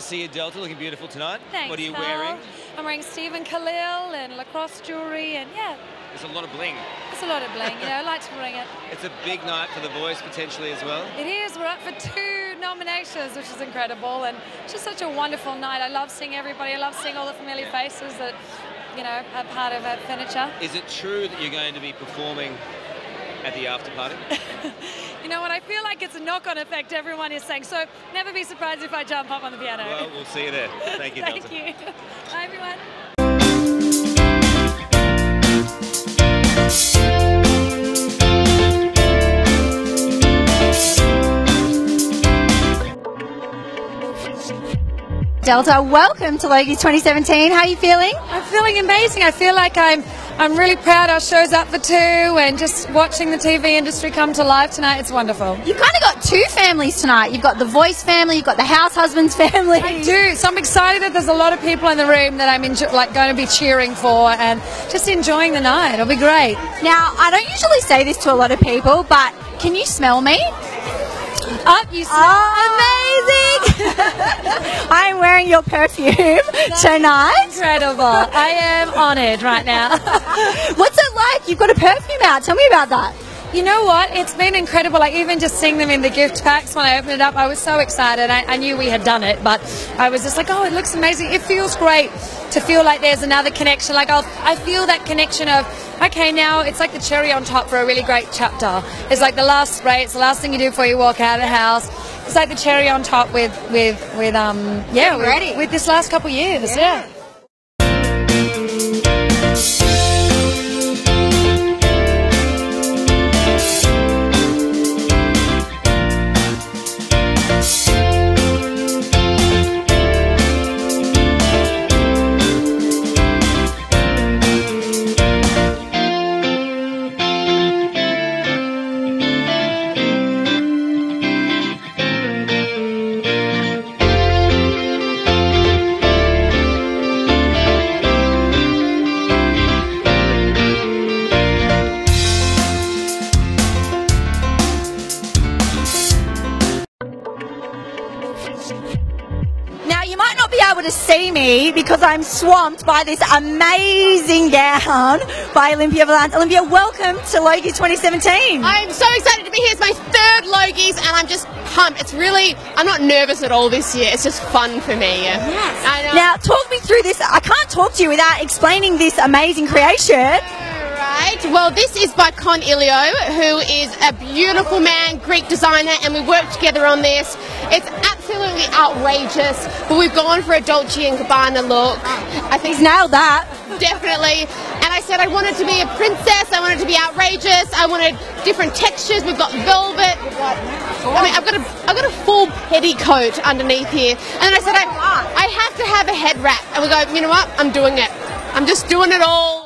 see you, Delta, looking beautiful tonight. Thanks, what are you wearing? I'm wearing Stephen Khalil and lacrosse jewelry, and yeah, There's a lot of bling. it's a lot of bling. You know, I like to bring it. It's a big night for The Voice potentially as well. It is. We're up for two nominations, which is incredible, and just such a wonderful night. I love seeing everybody. I love seeing all the familiar faces that, you know, are part of our furniture. Is it true that you're going to be performing at the after party? You know what? I feel like it's a knock-on effect. Everyone is saying so. Never be surprised if I jump up on the piano. well, we'll see you there. Thank you, Thank you. Bye, everyone. Delta, welcome to Logies 2017. How are you feeling? I'm feeling amazing. I feel like I'm I'm really proud our show's up for two and just watching the TV industry come to life tonight, it's wonderful. You've kind of got two families tonight. You've got the voice family, you've got the house husbands family. I do. So I'm excited that there's a lot of people in the room that I'm like going to be cheering for and just enjoying the night. It'll be great. Now, I don't usually say this to a lot of people, but can you smell me? Up, you smell. Oh, amazing! I'm wearing your perfume tonight. Incredible. I am honoured right now. What's it like? You've got a perfume out. Tell me about that. You know what? It's been incredible. Like even just seeing them in the gift packs when I opened it up, I was so excited. I, I knew we had done it, but I was just like, oh, it looks amazing. It feels great to feel like there's another connection. Like I'll, I feel that connection of, okay, now it's like the cherry on top for a really great chapter. It's like the last spray. It's the last thing you do before you walk out of the house. It's like the cherry on top with with with um yeah with, ready. with this last couple years. yeah. Now, might not be able to see me because I'm swamped by this amazing gown by Olympia Valance. Olympia, welcome to Logies 2017. I'm so excited to be here. It's my third Logies, and I'm just pumped. It's really, I'm not nervous at all this year. It's just fun for me. Yes. Now, talk me through this. I can't talk to you without explaining this amazing creation. Right. Well, this is by Con Ilio, who is a beautiful man, Greek designer, and we worked together on this. It's absolutely outrageous, but we've gone for a Dolce and Gabbana look. I think He's nailed that. definitely. And I said I wanted to be a princess. I wanted to be outrageous. I wanted different textures. We've got velvet. I mean, I've got a I've got a full petticoat underneath here. And then I said I I have to have a head wrap. And we go. You know what? I'm doing it. I'm just doing it all.